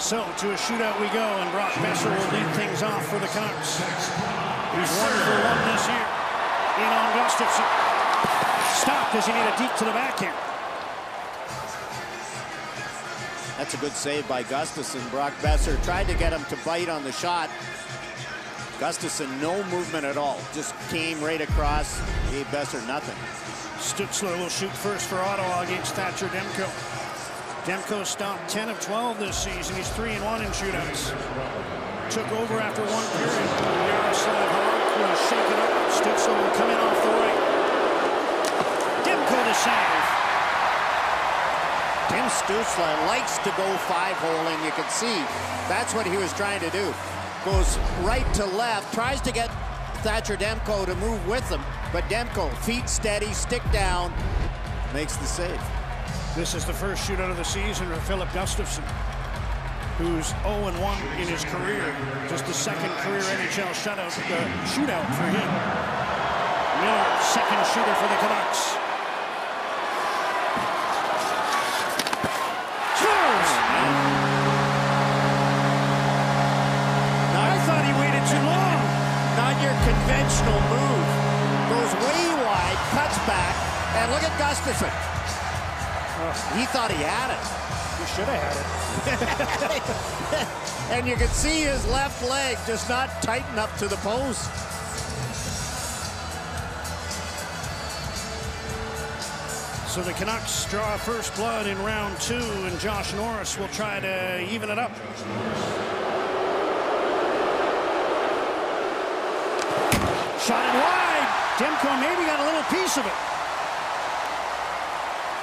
So to a shootout we go, and Brock Boeser will lead things off for the Canucks. He's one for one this year. In on Gustavsson. Stopped as he made a deep to the backhand. That's a good save by Gustavsson. Brock Boeser tried to get him to bite on the shot. Gustavsson, no movement at all. Just came right across, gave Boeser nothing. Stützle will shoot first for Ottawa against Thatcher Demko. Demko stopped 10 of 12 this season. He's 3 and 1 in shootouts. Took over after one period. Jaroslav Halak shake it up. Stützle will come in off the right. Demko the save. Tim Stützle likes to go five-hole, and you can see that's what he was trying to do. Goes right to left, tries to get Thatcher Demko to move with him, but Demko, feet steady, stick down, makes the save. This is the first shootout of the season for Filip Gustavsson, who's 0-1 in his career. Just the second career NHL shutout, uh, shootout for him. Miller, second shooter for the Canucks. Scores! I thought he waited too long. Not your conventional move. Goes way wide, cuts back, and look at Gustavsson. He thought he had it. He should have had it. and you can see his left leg just not tighten up to the post. So the Canucks draw first blood in round two, and Josh Norris will try to even it up. Shot it wide. Demko maybe got a little piece of it.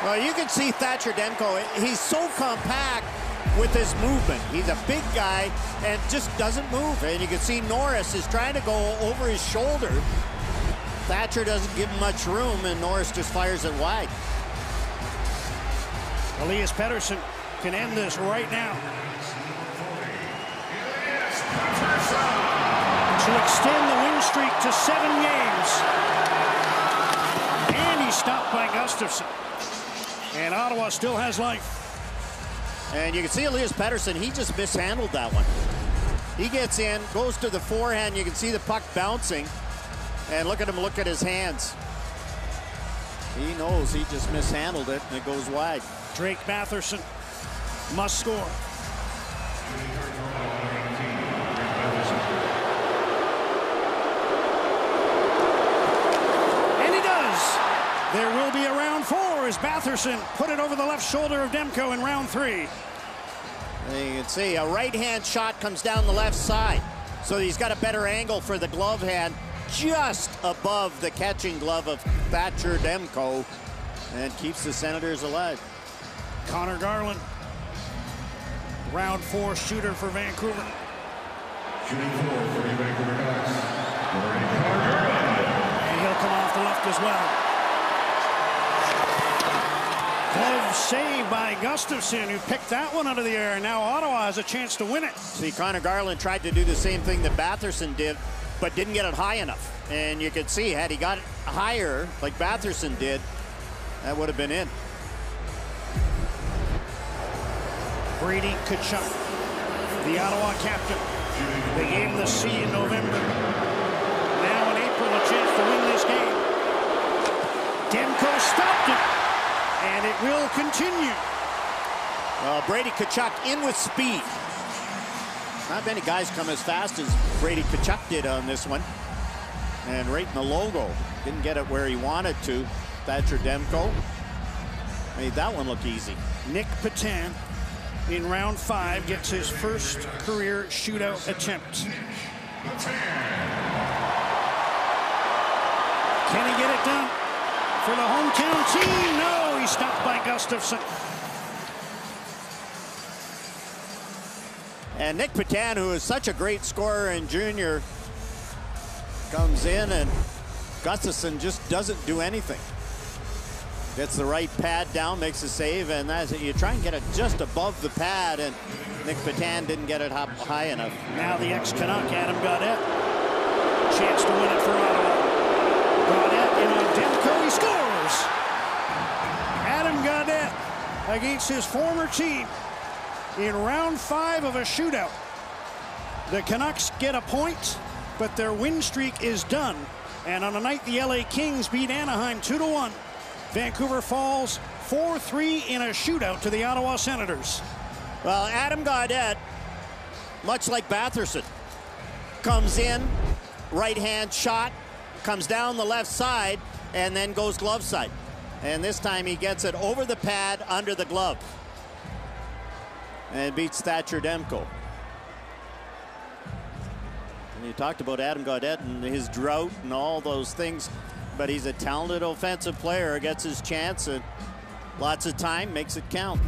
Well, you can see Thatcher Demko. He's so compact with his movement. He's a big guy and just doesn't move. And you can see Norris is trying to go over his shoulder. Thatcher doesn't give him much room, and Norris just fires it wide. Elias Pettersson can end this right now. To extend the win streak to seven games. And he's stopped by Gustavsson. And Ottawa still has life. And you can see Elias Pettersson, he just mishandled that one. He gets in, goes to the forehand. You can see the puck bouncing. And look at him look at his hands. He knows he just mishandled it, and it goes wide. Drake Batherson must score. And he does. There will be a as Batherson put it over the left shoulder of Demko in round three. And you can see a right-hand shot comes down the left side. So he's got a better angle for the glove hand just above the catching glove of Thatcher Demko and keeps the Senators alive. Conor Garland, round four shooter for Vancouver. Shooting four for the Vancouver Canucks. And he'll come off the left as well. Glove save by Gustavsson, who picked that one out of the air. Now Ottawa has a chance to win it. See, Conor Garland tried to do the same thing that Batherson did, but didn't get it high enough. And you could see, had he got it higher, like Batherson did, that would have been in. Brady Tkachuk, the Ottawa captain. They gave the C in November. Now in April, a chance to win this game. Demko stopped it, and it will continue. Uh, Brady Tkachuk in with speed. Not many guys come as fast as Brady Tkachuk did on this one. And right in the logo. Didn't get it where he wanted to. Thatcher Demko made that one look easy. Nic Petan in round five gets his first career shootout attempt. Can he get it done for the hometown team? No, stopped by Gustavsson. And Nic Petan, who is such a great scorer in junior, comes in and Gustavsson just doesn't do anything. Gets the right pad down, makes a save, and that's it. You try and get it just above the pad, and Nic Petan didn't get it high enough. Now the ex-Canuck, Adam Gaudette. Chance to win it for Ottawa. Gaudette in on Demko, he scores! Against his former team. in round five of a shootout. The Canucks get a point, but their win streak is done. And on a night the LA Kings beat Anaheim 2 to 1, Vancouver falls 4 3 in a shootout to the Ottawa Senators. Well, Adam Gaudette, much like Batherson, comes in, right hand shot, comes down the left side, and then goes glove side. And this time he gets it over the pad under the glove and beats Thatcher Demko. And you talked about Adam Gaudette and his drought and all those things, but he's a talented offensive player, gets his chance and lots of time, makes it count.